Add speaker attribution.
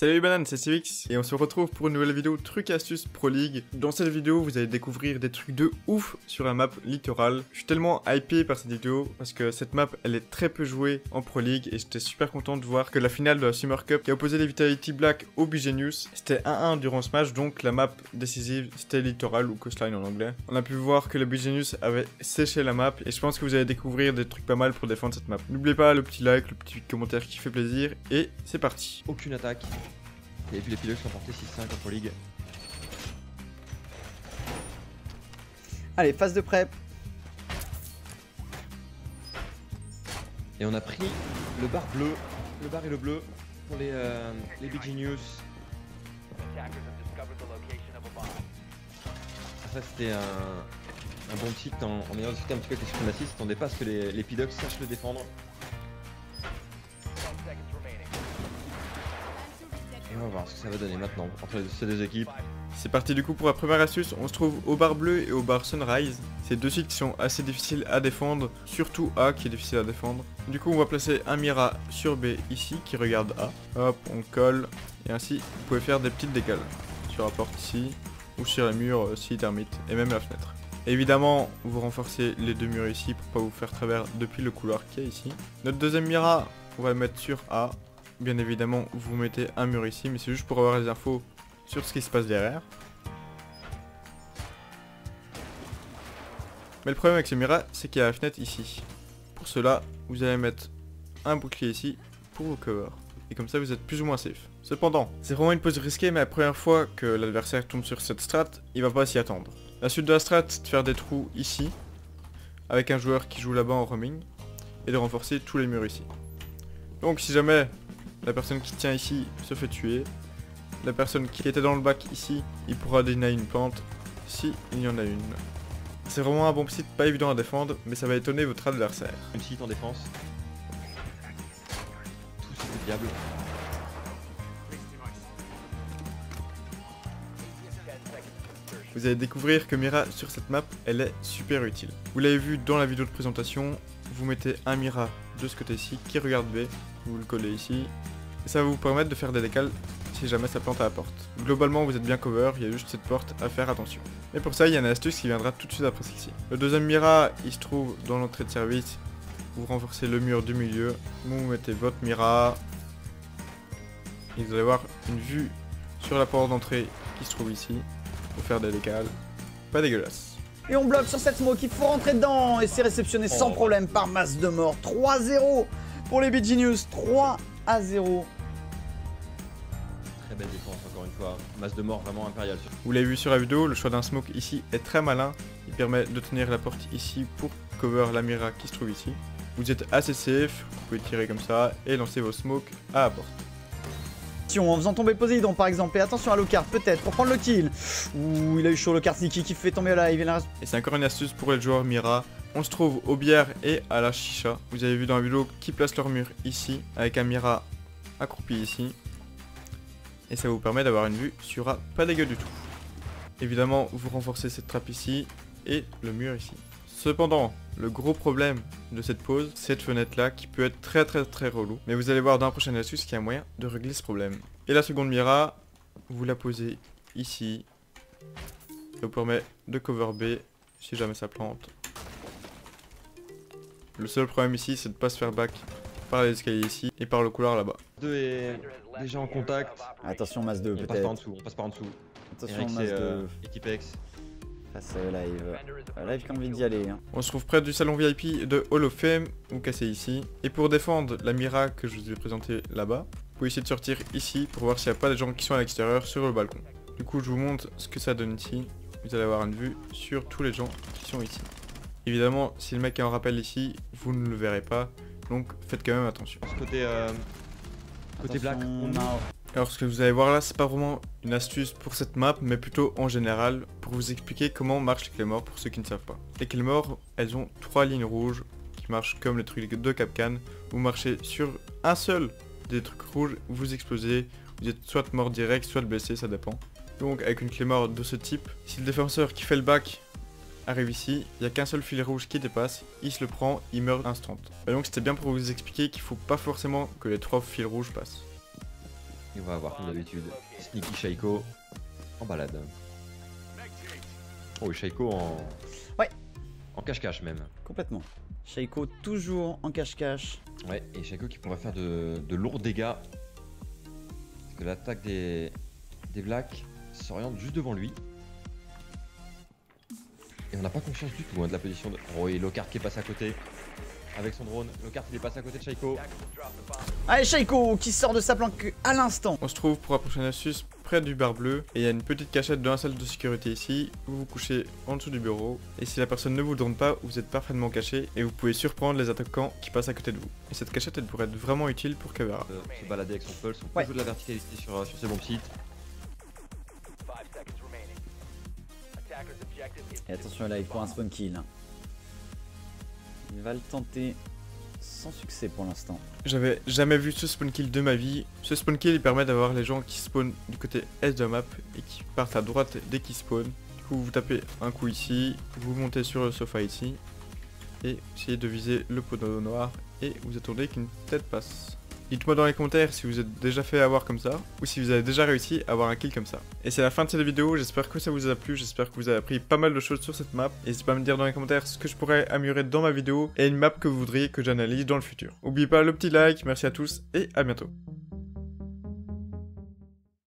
Speaker 1: Salut les bananes, c'est Civix et on se retrouve pour une nouvelle vidéo truc astuces Pro League. Dans cette vidéo, vous allez découvrir des trucs de ouf sur la map littoral. Je suis tellement hypé par cette vidéo parce que cette map, elle est très peu jouée en Pro League et j'étais super content de voir que la finale de la Summer Cup qui a opposé les Vitality Black au Bigenius, c'était 1-1 durant ce match, donc la map décisive c'était littoral ou coastline en anglais. On a pu voir que le Bigenius avait séché la map et je pense que vous allez découvrir des trucs pas mal pour défendre cette map. N'oubliez pas le petit like, le petit commentaire qui fait plaisir et c'est parti.
Speaker 2: Aucune attaque. Et puis les pilotes sont portés 6-5 en Pro League.
Speaker 3: Allez, phase de prep.
Speaker 2: Et on a pris le bar bleu, le bar et le bleu pour les, euh, les Big Genius. Ça c'était un, un bon titre en, en ayant discuté un petit peu avec les suprémacistes. On dépasse que les, les Pidocs sachent le défendre. On va voir ce que ça va donner maintenant entre ces deux équipes.
Speaker 1: C'est parti du coup pour la première astuce, on se trouve au bar bleu et au bar sunrise. C'est deux sites qui sont assez difficiles à défendre, surtout A qui est difficile à défendre. Du coup on va placer un Mira sur B ici qui regarde A. Hop, on colle et ainsi vous pouvez faire des petites décales sur la porte ici ou sur les murs euh, si termites et même la fenêtre. Évidemment vous renforcez les deux murs ici pour pas vous faire travers depuis le couloir qu'il y a ici. Notre deuxième Mira on va le mettre sur A. Bien évidemment vous mettez un mur ici mais c'est juste pour avoir les infos sur ce qui se passe derrière. Mais le problème avec ce Mira, c'est qu'il y a la fenêtre ici. Pour cela, vous allez mettre un bouclier ici pour vos covers. Et comme ça, vous êtes plus ou moins safe. Cependant, c'est vraiment une pose risquée, mais la première fois que l'adversaire tombe sur cette strat, il va pas s'y attendre. La suite de la strat, c'est de faire des trous ici, avec un joueur qui joue là-bas en roaming, et de renforcer tous les murs ici. Donc si jamais la personne qui tient ici se fait tuer, la personne qui était dans le bac ici, il pourra deny une pente si il y en a une. C'est vraiment un bon site pas évident à défendre, mais ça va étonner votre adversaire.
Speaker 2: Une site en défense. Tout c'est le diable.
Speaker 1: Vous allez découvrir que Mira sur cette map, elle est super utile. Vous l'avez vu dans la vidéo de présentation, vous mettez un Mira de ce côté-ci qui regarde B, vous le collez ici, et ça va vous permettre de faire des décales si jamais ça plante à la porte. Globalement, vous êtes bien cover, il y a juste cette porte à faire attention. Mais pour ça, il y a une astuce qui viendra tout de suite après celle-ci. Le deuxième Mira, il se trouve dans l'entrée de service. Vous renforcez le mur du milieu, vous mettez votre Mira. Et vous allez avoir une vue sur la porte d'entrée qui se trouve ici pour faire des décales. Pas dégueulasse.
Speaker 3: Et on bloque sur cette smoke, il faut rentrer dedans. Et c'est réceptionné sans
Speaker 2: Oh.
Speaker 3: problème par masse de mort. 3-0 pour les Genius. 3 à 0.
Speaker 2: Très belle défense encore une fois. Masse de mort vraiment impériale.
Speaker 1: Vous l'avez vu sur la vidéo, le choix d'un smoke ici est très malin. Il permet de tenir la porte ici pour cover la Mira qui se trouve ici. Vous êtes assez safe, vous pouvez tirer comme ça et lancer vos smokes à la porte.
Speaker 3: En faisant tomber Poséidon par exemple. Et attention à Lockhart peut-être pour prendre le kill. Ouh, il a eu chaud Lockhart Niki qui fait tomber vient la
Speaker 1: Et c'est encore une astuce pour les joueurs Mira. On se trouve aux bières et à la chicha. Vous avez vu dans la vidéo qui place leur mur ici, avec un Mira accroupi ici. Et ça vous permet d'avoir une vue sur A pas dégueu du tout. Évidemment, vous renforcez cette trappe ici et le mur ici. Cependant, le gros problème de cette pause, c'est cette fenêtre là qui peut être très très très relou. Mais vous allez voir dans la prochaine astuce qu'il y a moyen de régler ce problème. Et la seconde Mira, vous la posez ici. Ça vous permet de cover B si jamais ça plante. Le seul problème ici, c'est de pas se faire back par les escaliers ici et par le couloir là-bas.
Speaker 2: 2 est déjà en contact.
Speaker 3: Attention masse 2
Speaker 2: On passe par en
Speaker 3: peut-être.
Speaker 2: dessous. On passe par en dessous.
Speaker 3: Attention
Speaker 2: Eric
Speaker 3: masse
Speaker 2: c'est
Speaker 3: 2.
Speaker 2: euh, équipe X.
Speaker 3: Face à live. Live qui a envie d'y aller. hein.
Speaker 1: On se trouve près du salon VIP de Hall of Fame, vous cassez ici. Et pour défendre la Mira que je vous ai présentée là-bas, vous pouvez essayer de sortir ici pour voir s'il n'y a pas des gens qui sont à l'extérieur sur le balcon. Du coup, je vous montre ce que ça donne ici. Vous allez avoir une vue sur tous les gens qui sont ici. Évidemment, si le mec est en rappel ici, vous ne le verrez pas. Donc faites quand même attention.
Speaker 2: Ce côté, euh, côté black. On.
Speaker 1: Alors ce que vous allez voir là, c'est pas vraiment une astuce pour cette map, mais plutôt en général pour vous expliquer comment marchent les claymores pour ceux qui ne savent pas. Les claymores, elles ont trois lignes rouges qui marchent comme les trucs de Capcan. Vous marchez sur un seul des trucs rouges, vous explosez, vous êtes soit mort direct, soit blessé, ça dépend. Donc avec une claymore de ce type, si le défenseur qui fait le back arrive ici, il n'y a qu'un seul fil rouge qui dépasse, il se le prend, il meurt instant. Et donc c'était bien pour vous expliquer qu'il faut pas forcément que les trois fils rouges passent.
Speaker 2: Et on va avoir comme d'habitude Sneaky Shaiko en balade. Oh, et Shaiko en.
Speaker 3: Ouais.
Speaker 2: En cache-cache même.
Speaker 3: Complètement. Shaiko toujours en cache-cache.
Speaker 2: Ouais, et Shaiko qui pourrait faire de, de lourds dégâts. Parce que l'attaque des, des Blacks s'oriente juste devant lui. Et on n'a pas conscience du tout hein, de la position de. Oh, et Lockhart qui passe à côté. Avec son drone. Lockhart il est passé à côté de Shaiko.
Speaker 3: Allez, Shaiko qui sort de sa planque à l'instant.
Speaker 1: On se trouve pour la prochaine astuce près du bar bleu et il y a une petite cachette dans la salle de sécurité ici. Vous vous couchez en dessous du bureau et si la personne ne vous drone pas, vous êtes parfaitement caché et vous pouvez surprendre les attaquants qui passent à côté de vous. Et cette cachette elle pourrait être vraiment utile pour Kavera.
Speaker 2: Euh, se balader avec son pulse. On peut
Speaker 3: Ouais.
Speaker 2: jouer de la verticalité sur, euh, sur ces bons sites.
Speaker 3: Et attention là, il prend un spawn kill. Il va le tenter sans succès pour l'instant.
Speaker 1: J'avais jamais vu ce spawn kill de ma vie. Ce spawn kill il permet d'avoir les gens qui spawnent du côté est de la map et qui partent à droite dès qu'ils spawnent. Du coup vous tapez un coup ici, vous montez sur le sofa ici et essayez de viser le poteau noir et vous attendez qu'une tête passe. Dites-moi dans les commentaires si vous êtes déjà fait avoir comme ça ou si vous avez déjà réussi à avoir un kill comme ça. Et c'est la fin de cette vidéo, j'espère que ça vous a plu, j'espère que vous avez appris pas mal de choses sur cette map. N'hésitez pas à me dire dans les commentaires ce que je pourrais améliorer dans ma vidéo et une map que vous voudriez que j'analyse dans le futur. N'oubliez pas le petit like, merci à tous et à bientôt.